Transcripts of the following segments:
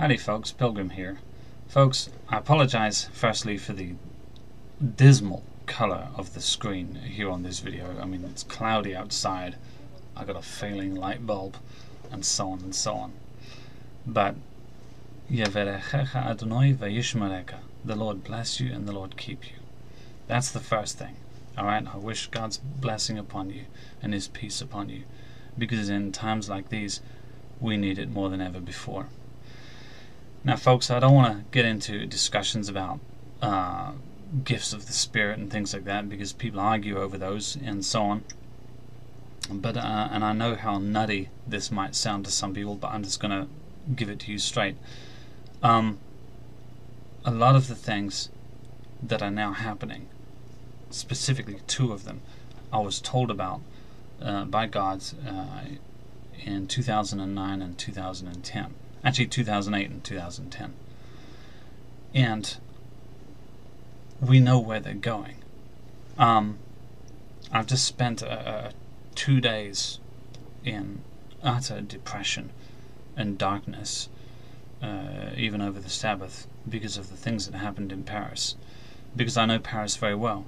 Howdy folks, Pilgrim here. Folks, I apologize firstly for the dismal color of the screen here on this video. I mean, it's cloudy outside, I got a failing light bulb, and so on and so on. But. The Lord bless you and the Lord keep you. That's the first thing. Alright, I wish God's blessing upon you and His peace upon you. Because in times like these, we need it more than ever before. Now, folks, I don't want to get into discussions about uh, gifts of the Spirit and things like that because people argue over those and so on. But uh, and I know how nutty this might sound to some people, but I'm just going to give it to you straight. Um, a lot of the things that are now happening, specifically two of them, I was told about uh, by God uh, in 2009 and 2010 actually 2008 and 2010. And we know where they're going. Um, I've just spent uh, two days in utter depression and darkness, uh, even over the Sabbath, because of the things that happened in Paris. Because I know Paris very well.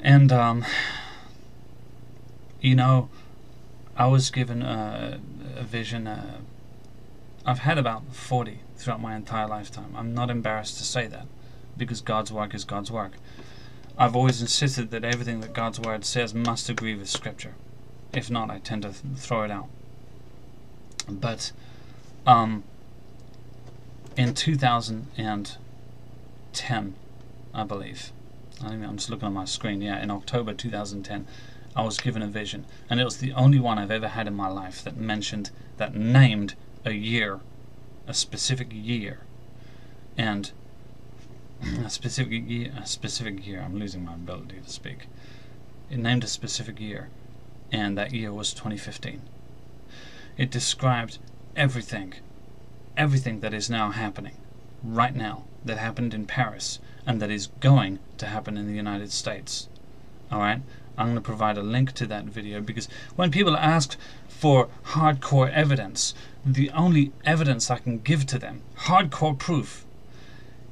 And, um, you know, I was given a, a vision, I've had about 40 throughout my entire lifetime. I'm not embarrassed to say that, because God's work is God's work. I've always insisted that everything that God's Word says must agree with Scripture. If not, I tend to th throw it out. But um, in 2010, I believe, I mean, I'm just looking on my screen, yeah, in October 2010, I was given a vision, and it was the only one I've ever had in my life that mentioned, that named a year, a specific year, and a specific year, a specific year. I'm losing my ability to speak. It named a specific year, and that year was 2015. It described everything, everything that is now happening, right now, that happened in Paris, and that is going to happen in the United States. Alright? I'm going to provide a link to that video because when people ask for hardcore evidence, the only evidence I can give to them, hardcore proof,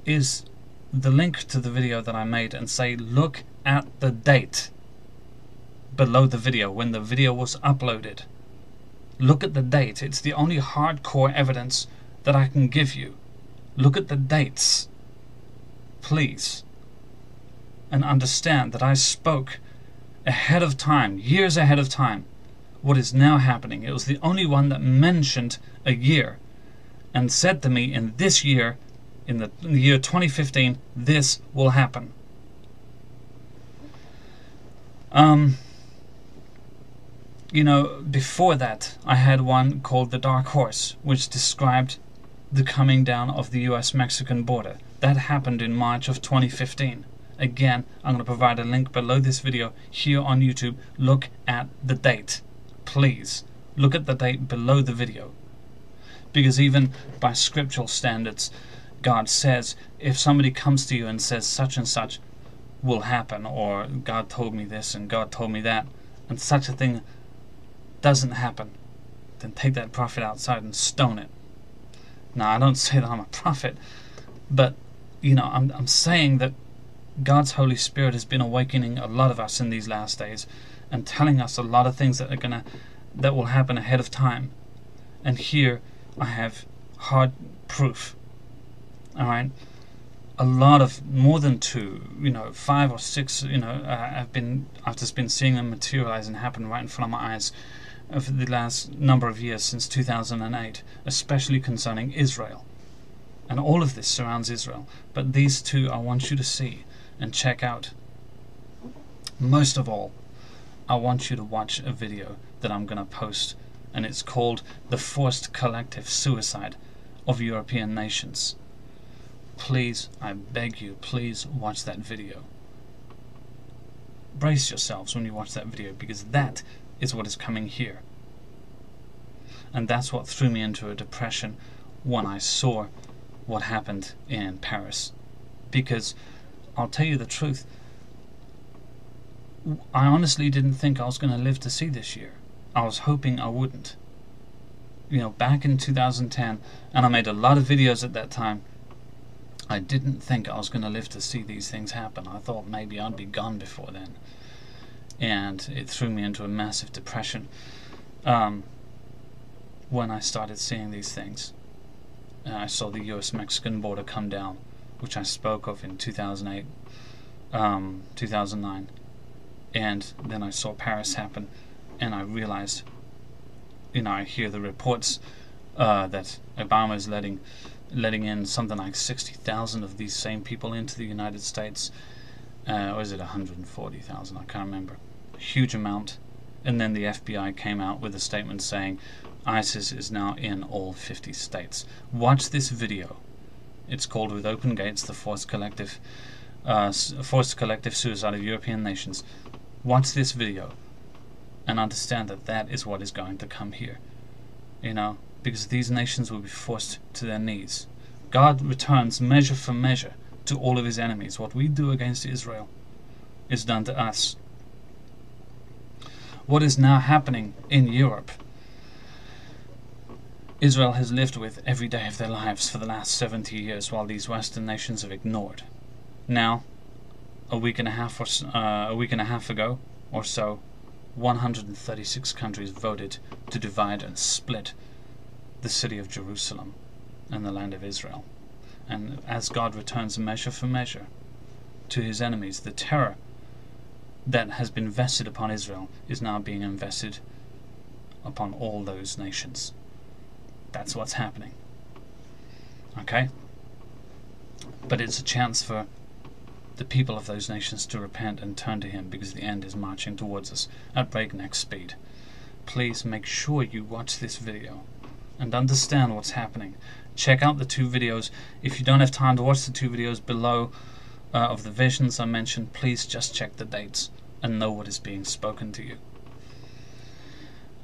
is the link to the video that I made and say, look at the date below the video when the video was uploaded. Look at the date. It's the only hardcore evidence that I can give you. Look at the dates, please, and understand that I spoke ahead of time, years ahead of time, what is now happening. It was the only one that mentioned a year and said to me in this year, in the, in the year 2015, this will happen. Um, you know, before that, I had one called The Dark Horse, which described the coming down of the US Mexican border. That happened in March of 2015. Again, I'm going to provide a link below this video here on YouTube. Look at the date. Please, look at the date below the video. Because even by scriptural standards, God says, if somebody comes to you and says such and such will happen, or God told me this and God told me that, and such a thing doesn't happen, then take that prophet outside and stone it. Now, I don't say that I'm a prophet, but, you know, I'm, I'm saying that God's Holy Spirit has been awakening a lot of us in these last days and telling us a lot of things that are gonna that will happen ahead of time. And here I have hard proof. Alright? A lot of more than two, you know, five or six, you know, uh, I've been I've just been seeing them materialize and happen right in front of my eyes over the last number of years since 2008, especially concerning Israel. And all of this surrounds Israel. But these two I want you to see and check out. Most of all, I want you to watch a video that I'm going to post, and it's called The Forced Collective Suicide of European Nations. Please, I beg you, please watch that video. Brace yourselves when you watch that video, because that is what is coming here. And that's what threw me into a depression when I saw what happened in Paris. Because I'll tell you the truth. I honestly didn't think I was going to live to see this year. I was hoping I wouldn't. you know, back in 2010, and I made a lot of videos at that time. I didn't think I was going to live to see these things happen. I thought maybe I'd be gone before then. And it threw me into a massive depression um, when I started seeing these things. And I saw the US Mexican border come down, which I spoke of in 2008, um, 2009. And then I saw Paris happen, and I realized you know, I hear the reports uh, that Obama is letting letting in something like 60,000 of these same people into the United States. Uh, or is it 140,000? I can't remember. Huge amount. And then the FBI came out with a statement saying ISIS is now in all 50 states. Watch this video. It's called With Open Gates, the Forced Collective, uh, Forced Collective Suicide of European Nations. Watch this video and understand that that is what is going to come here. You know, because these nations will be forced to their knees. God returns measure for measure to all of his enemies. What we do against Israel is done to us. What is now happening in Europe? Israel has lived with every day of their lives for the last 70 years while these Western nations have ignored. Now, a week and a half or uh, a week and a half ago or so, 136 countries voted to divide and split the city of Jerusalem and the land of Israel. And as God returns measure for measure to his enemies, the terror that has been vested upon Israel is now being invested upon all those nations. That's what's happening. Okay? But it's a chance for the people of those nations to repent and turn to Him because the end is marching towards us at breakneck speed. Please make sure you watch this video and understand what's happening. Check out the two videos. If you don't have time to watch the two videos below uh, of the visions I mentioned, please just check the dates and know what is being spoken to you.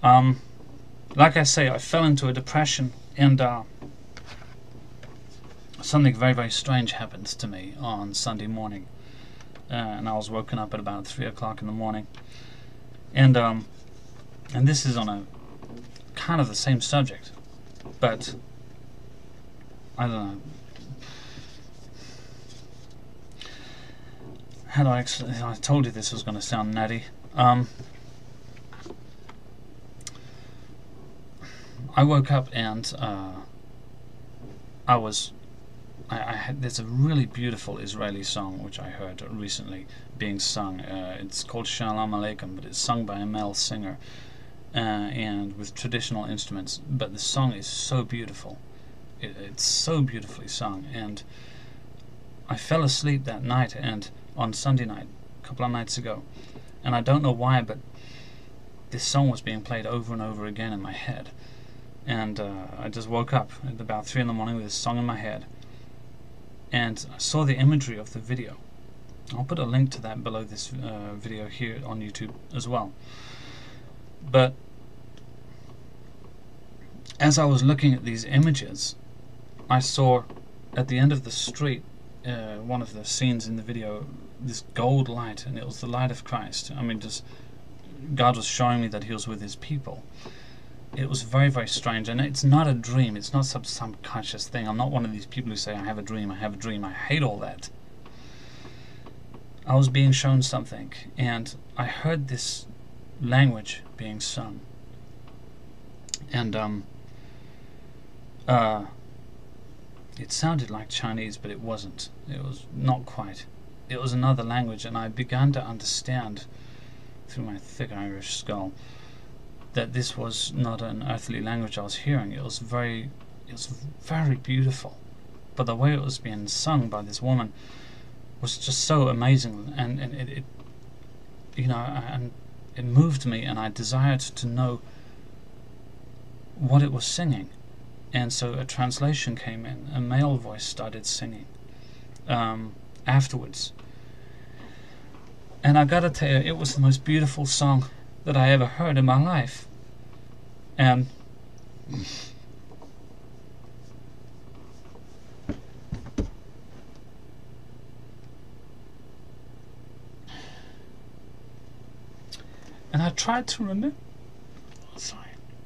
Um, like I say, I fell into a depression and uh, something very, very strange happened to me on Sunday morning. Uh, and I was woken up at about 3 o'clock in the morning. And, um, and this is on a kind of the same subject, but I don't know. How do I actually, I told you this was going to sound nutty. Um, I woke up and uh, I was I, I had, there's a really beautiful Israeli song which I heard recently being sung. Uh, it's called Shalom Aleichem, but it's sung by a male singer uh, and with traditional instruments. But the song is so beautiful. It, it's so beautifully sung. And I fell asleep that night and on Sunday night, a couple of nights ago. And I don't know why, but this song was being played over and over again in my head. And uh, I just woke up at about 3 in the morning with this song in my head and I saw the imagery of the video. I'll put a link to that below this uh, video here on YouTube as well. But as I was looking at these images, I saw at the end of the street, uh, one of the scenes in the video, this gold light, and it was the light of Christ. I mean, just God was showing me that He was with His people it was very, very strange. And it's not a dream. It's not some subconscious thing. I'm not one of these people who say, I have a dream, I have a dream. I hate all that. I was being shown something, and I heard this language being sung. And, um, uh, it sounded like Chinese, but it wasn't. It was not quite. It was another language, and I began to understand through my thick Irish skull that this was not an earthly language I was hearing. It was very, it was very beautiful, but the way it was being sung by this woman was just so amazing, and, and it, it, you know, and it moved me, and I desired to know what it was singing, and so a translation came in. A male voice started singing um, afterwards, and I gotta tell you, it was the most beautiful song that I ever heard in my life. And and I tried to remember. Sorry,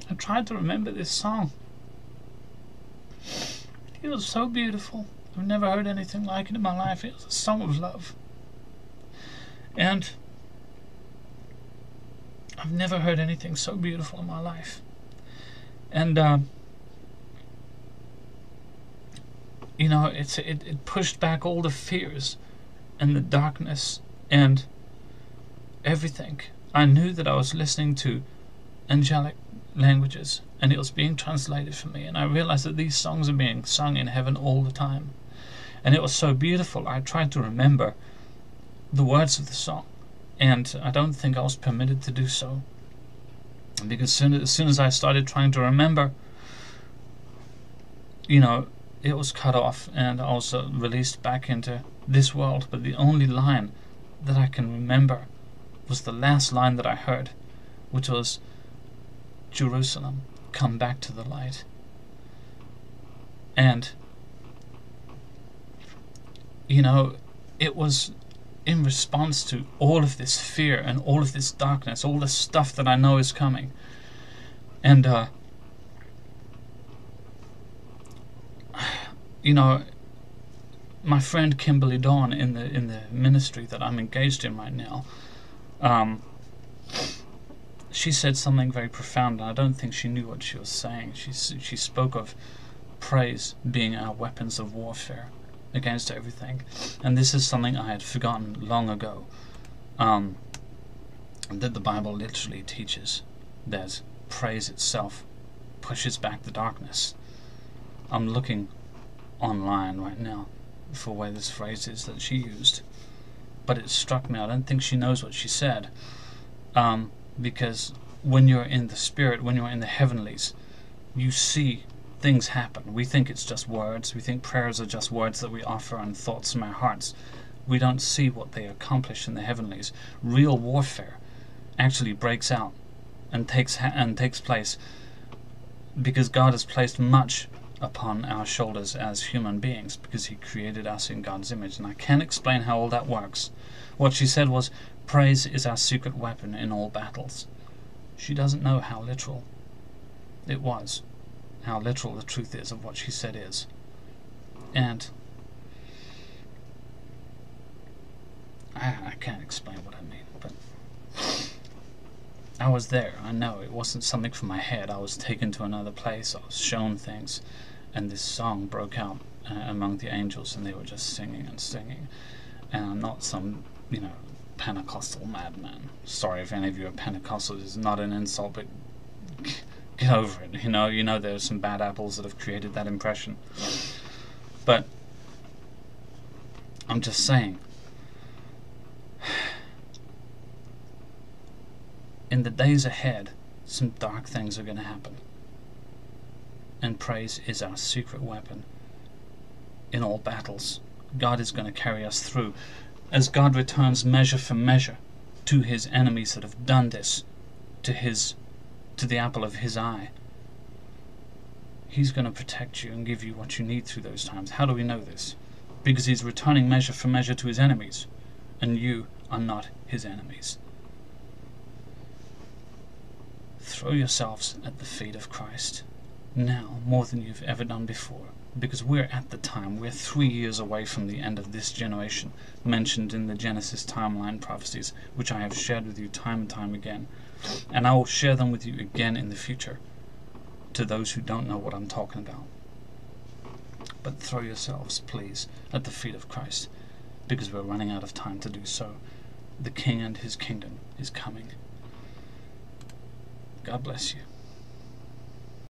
I tried to remember this song. It was so beautiful. I've never heard anything like it in my life. It was a song of love. And I've never heard anything so beautiful in my life. And, uh, you know, it's it, it pushed back all the fears and the darkness and everything. I knew that I was listening to angelic languages and it was being translated for me and I realized that these songs are being sung in heaven all the time. And it was so beautiful. I tried to remember the words of the song and I don't think I was permitted to do so. Because soon, as soon as I started trying to remember, you know, it was cut off and uh, released back into this world. But the only line that I can remember was the last line that I heard, which was, Jerusalem, come back to the light. And, you know, it was in response to all of this fear and all of this darkness, all the stuff that I know is coming. And, uh, you know, my friend Kimberly Dawn in the in the ministry that I'm engaged in right now, um, she said something very profound, and I don't think she knew what she was saying. She she spoke of praise being our weapons of warfare against everything, and this is something I had forgotten long ago. Um, that the Bible literally teaches that praise itself pushes back the darkness. I'm looking online right now for where this phrase is that she used, but it struck me. I don't think she knows what she said, um, because when you're in the spirit, when you're in the heavenlies, you see things happen. We think it's just words. We think prayers are just words that we offer and thoughts from our hearts. We don't see what they accomplish in the heavenlies. Real warfare actually breaks out and takes and takes place because God has placed much upon our shoulders as human beings because he created us in God's image and I can't explain how all that works. What she said was praise is our secret weapon in all battles. She doesn't know how literal it was how literal the truth is of what she said is. And I, I can't explain what I mean, but I was there. I know it wasn't something from my head. I was taken to another place. I was shown things, and this song broke out uh, among the angels, and they were just singing and singing. And I'm not some, you know, Pentecostal madman. Sorry if any of you are Pentecostal. It's not an insult, but get over it. You know, you know there's some bad apples that have created that impression. But I'm just saying. In the days ahead, some dark things are going to happen. And praise is our secret weapon in all battles. God is going to carry us through. As God returns measure for measure to his enemies that have done this, to his to the apple of his eye. He's going to protect you and give you what you need through those times. How do we know this? Because he's returning measure for measure to his enemies, and you are not his enemies. Throw yourselves at the feet of Christ, now more than you've ever done before, because we're at the time, we're three years away from the end of this generation, mentioned in the Genesis timeline prophecies, which I have shared with you time and time again and I will share them with you again in the future to those who don't know what I'm talking about. But throw yourselves, please, at the feet of Christ, because we're running out of time to do so. The King and his kingdom is coming. God bless you.